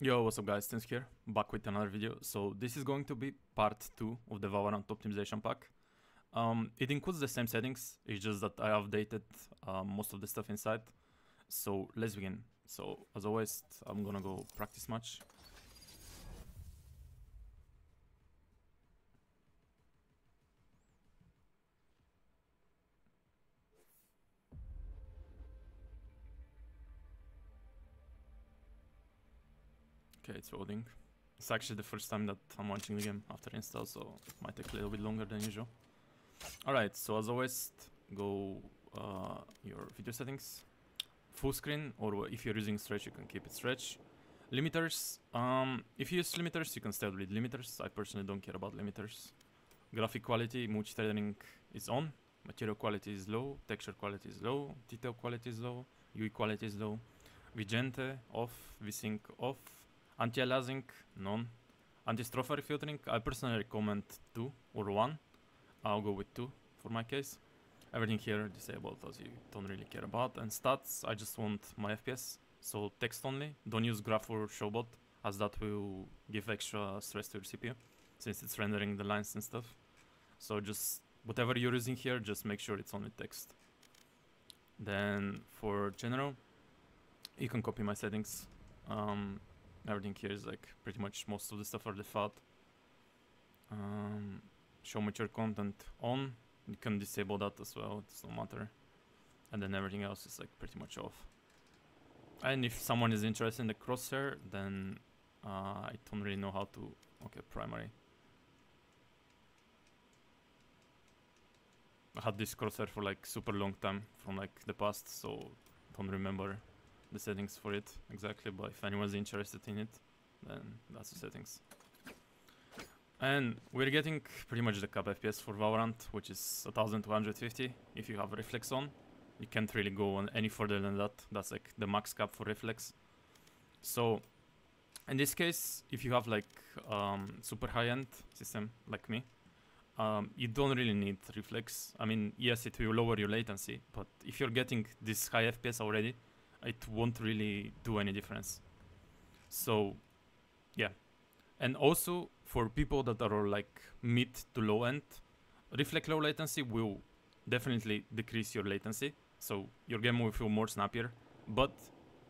Yo, what's up guys, Tensu here, back with another video. So this is going to be part 2 of the Valorant optimization pack. Um, it includes the same settings, it's just that I updated uh, most of the stuff inside. So let's begin. So as always, I'm gonna go practice match. Okay, it's loading. It's actually the first time that I'm watching the game after install, so it might take a little bit longer than usual. Alright, so as always, go uh, your video settings, full screen, or if you're using stretch, you can keep it stretch. Limiters, um, if you use limiters, you can stay with limiters. I personally don't care about limiters. Graphic quality, multi-threading is on, material quality is low, texture quality is low, detail quality is low, UI quality is low, Vigente off, VSync off, Anti-aliasing, none. Anti-strophery filtering, I personally recommend 2 or 1. I'll go with 2 for my case. Everything here disabled as you don't really care about. And stats, I just want my FPS. So text only, don't use graph or showbot as that will give extra stress to your CPU since it's rendering the lines and stuff. So just whatever you're using here, just make sure it's only text. Then for general, you can copy my settings. Um, everything here is like pretty much most of the stuff are default. Um, show mature content on. You can disable that as well, it's no matter. And then everything else is like pretty much off. And if someone is interested in the crosshair, then uh, I don't really know how to... Okay, primary. I had this crosshair for like super long time from like the past, so don't remember the settings for it exactly, but if anyone's interested in it, then that's the settings. And we're getting pretty much the cap FPS for Valorant, which is 1250 if you have reflex on. You can't really go on any further than that. That's like the max cap for reflex. So in this case, if you have like um, super high-end system like me, um, you don't really need reflex. I mean, yes, it will lower your latency, but if you're getting this high FPS already, it won't really do any difference. So, yeah. And also, for people that are like mid to low end, Reflex low latency will definitely decrease your latency. So your game will feel more snappier, but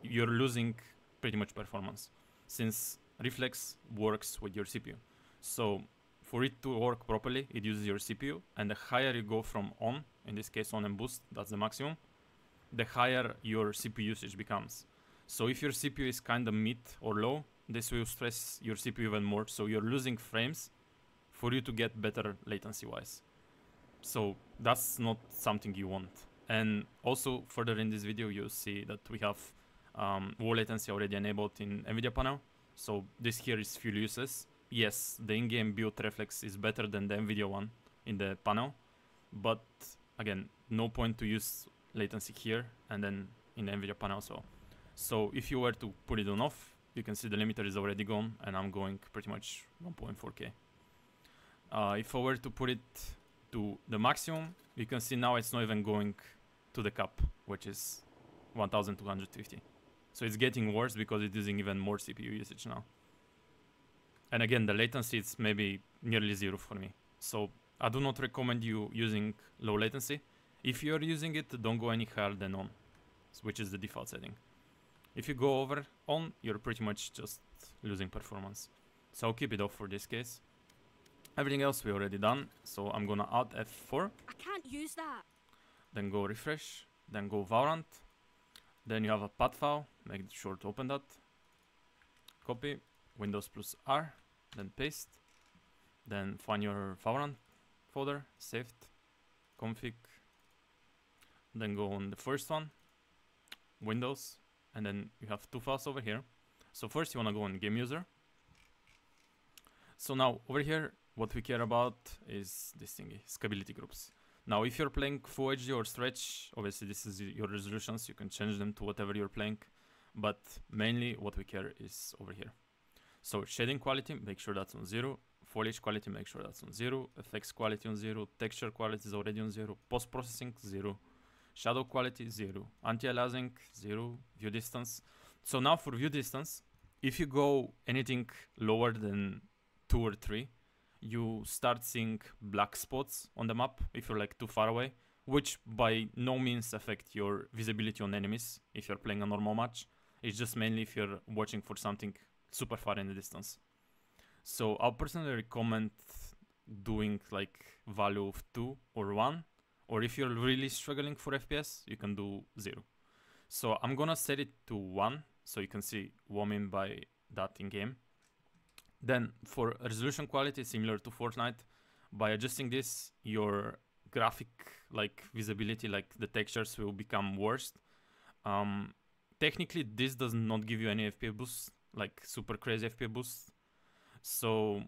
you're losing pretty much performance since reflex works with your CPU. So for it to work properly, it uses your CPU, and the higher you go from on, in this case on and boost, that's the maximum, the higher your CPU usage becomes. So if your CPU is kind of mid or low, this will stress your CPU even more. So you're losing frames for you to get better latency wise. So that's not something you want. And also further in this video, you'll see that we have um, low latency already enabled in NVIDIA panel. So this here is fuel uses. Yes, the in-game build reflex is better than the NVIDIA one in the panel. But again, no point to use latency here and then in the NVIDIA panel well. So if you were to put it on off, you can see the limiter is already gone and I'm going pretty much 1.4k. Uh, if I were to put it to the maximum, you can see now it's not even going to the cap, which is 1250. So it's getting worse because it's using even more CPU usage now. And again, the latency is maybe nearly zero for me. So I do not recommend you using low latency. If you're using it, don't go any higher than on, which is the default setting. If you go over on, you're pretty much just losing performance. So I'll keep it off for this case. Everything else we already done, so I'm gonna alt F4. I can't use that. Then go refresh, then go Valorant. Then you have a path file, make sure to open that. Copy, Windows plus R, then paste. Then find your Valorant folder, saved, config, then go on the first one, Windows, and then you have two files over here. So first you want to go on game user. So now over here, what we care about is this thingy, scalability groups. Now if you're playing Full HD or Stretch, obviously this is your resolutions, you can change them to whatever you're playing, but mainly what we care is over here. So shading quality, make sure that's on zero. Foliage quality, make sure that's on zero. Effects quality on zero. Texture quality is already on zero. Post processing, zero shadow quality 0, anti-aliasing 0, view distance. So now for view distance, if you go anything lower than two or three, you start seeing black spots on the map if you're like too far away, which by no means affect your visibility on enemies if you're playing a normal match. It's just mainly if you're watching for something super far in the distance. So I'll personally recommend doing like value of 2 or 1 or if you're really struggling for FPS you can do 0. So I'm gonna set it to 1 so you can see what I mean by that in game. Then for resolution quality similar to Fortnite by adjusting this your graphic like visibility like the textures will become worse. Um, technically this does not give you any FPS boost like super crazy FPS boost. So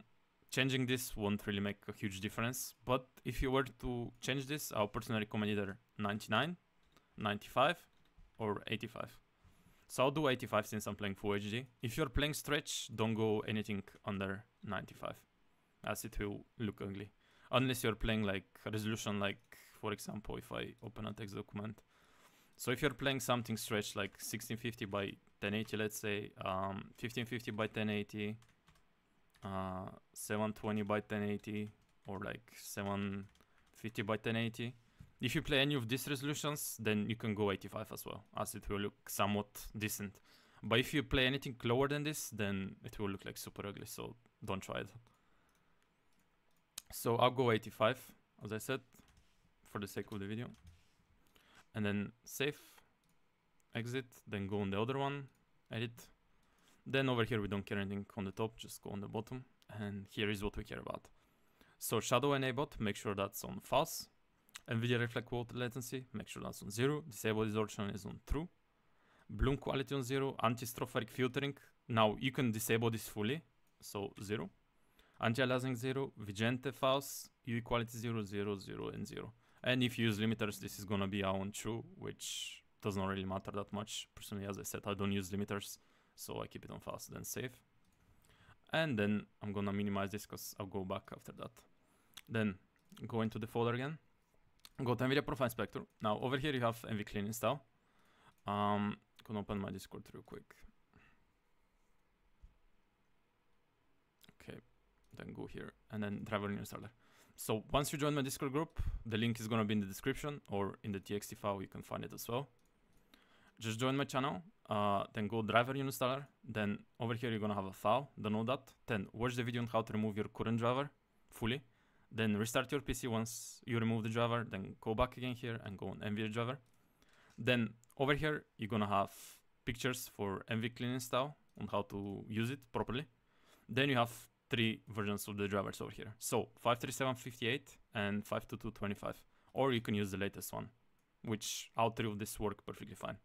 changing this won't really make a huge difference. But if you were to change this, I'll personally recommend either 99, 95, or 85. So I'll do 85 since I'm playing Full HD. If you're playing stretch, don't go anything under 95, as it will look ugly. Unless you're playing like resolution, like for example, if I open a text document. So if you're playing something stretched like 1650 by 1080, let's say, um, 1550 by 1080, uh, 720 by 1080 or like 750 by 1080 if you play any of these resolutions then you can go 85 as well as it will look somewhat decent. But if you play anything lower than this then it will look like super ugly so don't try it. So I'll go 85 as I said for the sake of the video. And then save exit then go on the other one edit then over here we don't care anything on the top, just go on the bottom. And here is what we care about. So shadow enabled, make sure that's on false. NVIDIA Reflex water latency, make sure that's on zero. Disable distortion is on true. Bloom quality on zero. Anti-strophic filtering. Now you can disable this fully, so zero. Anti-aliasing zero. Vigente false. UE quality zero, zero, zero, and zero. And if you use limiters, this is gonna be on true, which does not really matter that much. Personally, as I said, I don't use limiters. So I keep it on fast, then save. And then I'm gonna minimize this because I'll go back after that. Then go into the folder again. Go to NVIDIA Profile Inspector. Now over here you have NV Clean install. Um, can open my Discord real quick. Okay, then go here and then driver installer. So once you join my Discord group, the link is gonna be in the description or in the TXT file, you can find it as well. Just join my channel uh, then go driver uninstaller. Then over here you're gonna have a file, download that. Then watch the video on how to remove your current driver fully. Then restart your PC once you remove the driver. Then go back again here and go on NVIDIA driver. Then over here you're gonna have pictures for NV clean install on how to use it properly. Then you have three versions of the drivers over here. So 53758 and 52225. Or you can use the latest one, which all three of this work perfectly fine.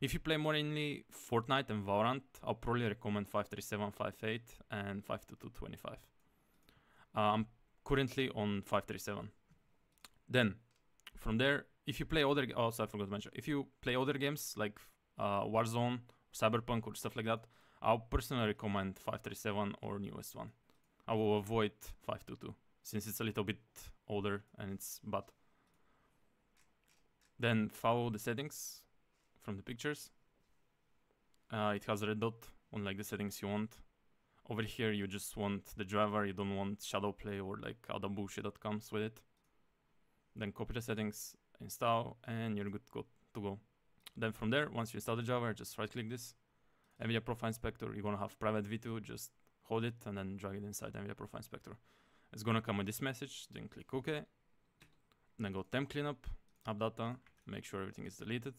If you play more mainly Fortnite and Valorant, I'll probably recommend 53758 and 52225. Uh, I'm currently on 537. Then, from there, if you play other, also I forgot to mention, if you play other games like uh, Warzone, Cyberpunk, or stuff like that, I'll personally recommend 537 or newest one. I will avoid 522 since it's a little bit older and it's bad. Then follow the settings from the pictures. Uh, it has a red dot on like the settings you want. Over here you just want the driver, you don't want shadow play or like other bullshit that comes with it. Then copy the settings, install, and you're good to go. To go. Then from there, once you install the driver, just right click this. NVIDIA Profile Inspector, you're gonna have private v2, just hold it and then drag it inside NVIDIA Profile Inspector. It's gonna come with this message, then click OK. Then go temp cleanup, app data, make sure everything is deleted,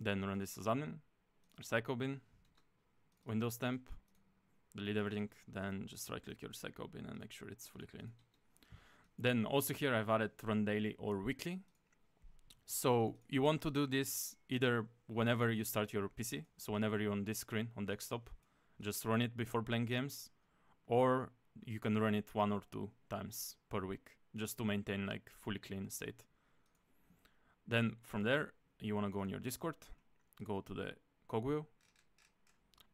Then run this as admin, recycle bin, Windows temp, delete everything, then just right click your recycle bin and make sure it's fully clean. Then also here I've added run daily or weekly. So you want to do this either whenever you start your PC, so whenever you're on this screen on desktop, just run it before playing games, or you can run it one or two times per week just to maintain like fully clean state. Then from there, you want to go on your Discord, go to the cogwheel,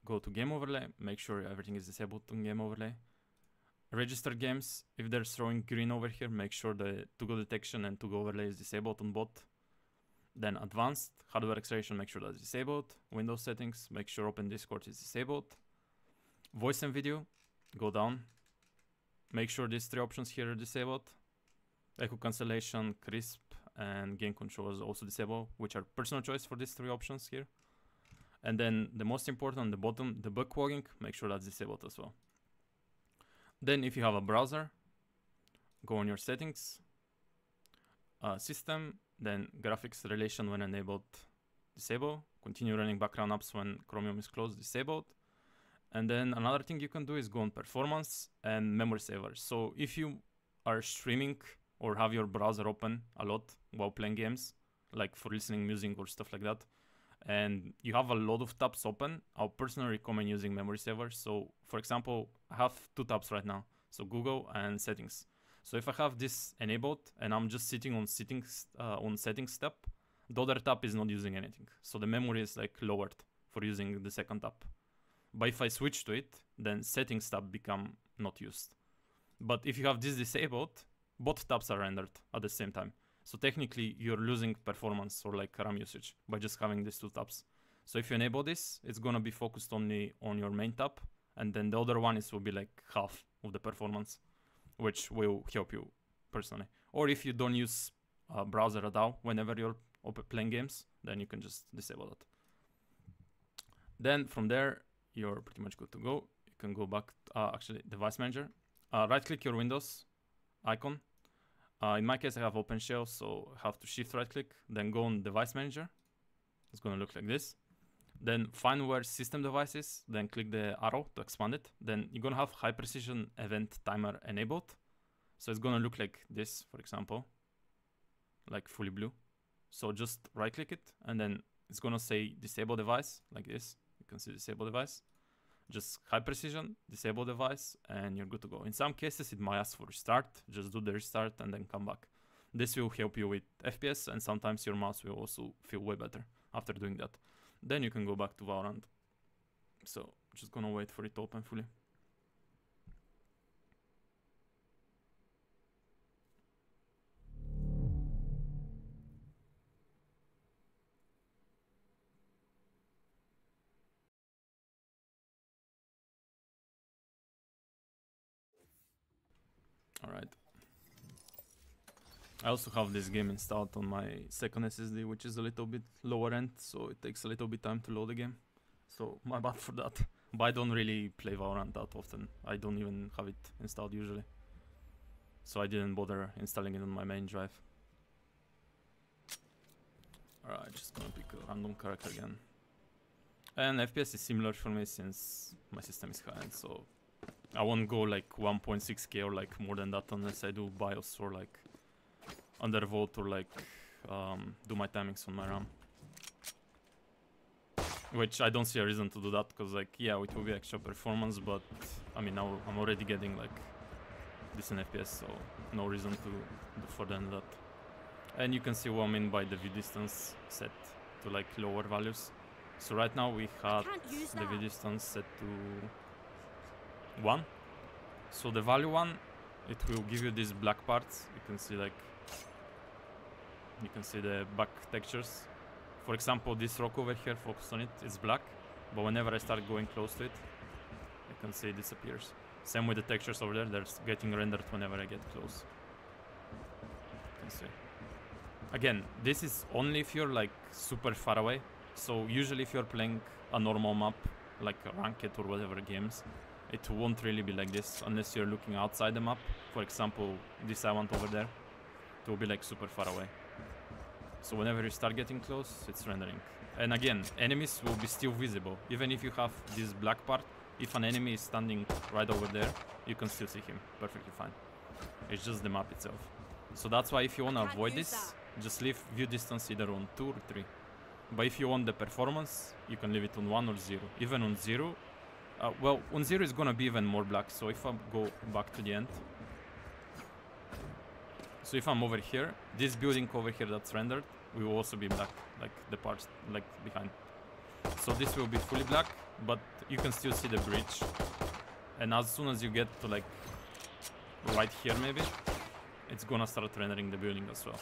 go to game overlay, make sure everything is disabled on game overlay. Register games, if they're throwing green over here, make sure the to-go detection and to-go overlay is disabled on both. Then advanced hardware acceleration, make sure that's disabled. Windows settings, make sure open Discord is disabled. Voice and video, go down. Make sure these three options here are disabled. Echo cancellation, Krisp, and game control is also disabled, which are personal choice for these three options here. And then the most important on the bottom, the quoting, make sure that's disabled as well. Then if you have a browser, go on your settings, uh, system, then graphics relation when enabled, disable, continue running background apps when Chromium is closed, disabled. And then another thing you can do is go on performance and memory saver. So if you are streaming or have your browser open a lot while playing games, like for listening music or stuff like that, and you have a lot of tabs open, I'll personally recommend using memory saver. So for example, I have two tabs right now. So Google and settings. So if I have this enabled and I'm just sitting on settings uh, on settings tab, the other tab is not using anything. So the memory is like lowered for using the second tab. But if I switch to it, then settings tab become not used. But if you have this disabled, both tabs are rendered at the same time. So technically you're losing performance or like RAM usage by just having these two tabs. So if you enable this, it's gonna be focused only on your main tab, and then the other one is will be like half of the performance, which will help you personally. Or if you don't use a browser at all whenever you're playing games, then you can just disable it. Then from there, you're pretty much good to go. You can go back, uh, actually, device manager. Uh, right click your Windows icon uh, in my case, I have OpenShell, so I have to shift right click, then go on device manager. It's gonna look like this. Then find where system devices, then click the arrow to expand it. Then you're gonna have high precision event timer enabled. So it's gonna look like this, for example, like fully blue. So just right click it and then it's gonna say disable device like this. You can see disable device just high precision, disable device, and you're good to go. In some cases, it might ask for restart. Just do the restart and then come back. This will help you with FPS, and sometimes your mouse will also feel way better after doing that. Then you can go back to Valorant. So, just gonna wait for it to open fully. Alright. I also have this game installed on my second SSD, which is a little bit lower end, so it takes a little bit time to load the game. So my bad for that. But I don't really play Valorant that often. I don't even have it installed usually. So I didn't bother installing it on my main drive. Alright, just gonna pick a random character again. And FPS is similar for me since my system is high end, so I won't go like 1.6k or like more than that unless I do BIOS or like undervolt or like um, do my timings on my RAM. Which I don't see a reason to do that because like yeah it will be extra performance but I mean now I'm already getting like decent FPS so no reason to do further than that. And you can see what I mean by the view distance set to like lower values. So right now we had the view distance set to 1 so the value one it will give you these black parts. You can see like you can see the back textures. For example this rock over here focus on it it's black but whenever I start going close to it you can see it disappears. Same with the textures over there they're getting rendered whenever I get close. You can see. Again this is only if you're like super far away. So usually if you're playing a normal map like ranked or whatever games it won't really be like this unless you're looking outside the map. For example, this I want over there, it will be like super far away. So whenever you start getting close, it's rendering. And again, enemies will be still visible. Even if you have this black part, if an enemy is standing right over there, you can still see him perfectly fine. It's just the map itself. So that's why if you want to avoid this, just leave view distance either on 2 or 3. But if you want the performance, you can leave it on 1 or 0. Even on 0, uh, well, on zero is gonna be even more black, so if I go back to the end. So if I'm over here, this building over here that's rendered will also be black, like the parts like behind. So this will be fully black, but you can still see the bridge. And as soon as you get to like right here maybe, it's gonna start rendering the building as well.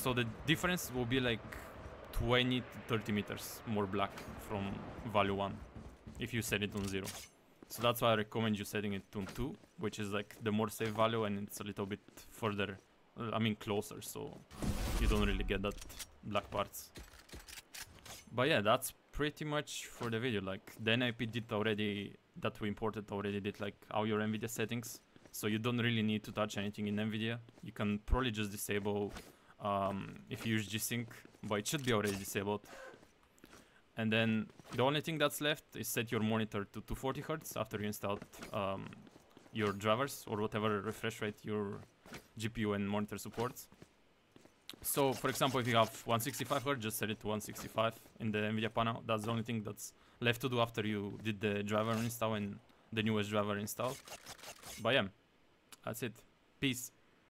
so the difference will be like 20 to 30 meters more black from value 1 if you set it on 0 so that's why I recommend you setting it on 2 which is like the more safe value and it's a little bit further uh, I mean closer so you don't really get that black parts. But yeah that's pretty much for the video. Like the NIP did already that we imported already did like all your NVIDIA settings. So you don't really need to touch anything in NVIDIA. You can probably just disable um, if you use G-Sync but it should be already disabled and then the only thing that's left is set your monitor to 240 Hz after you installed um, your drivers or whatever refresh rate your GPU and monitor supports. So for example, if you have 165 Hz, just set it to 165 in the NVIDIA panel. That's the only thing that's left to do after you did the driver install and the newest driver install. But yeah, that's it. Peace.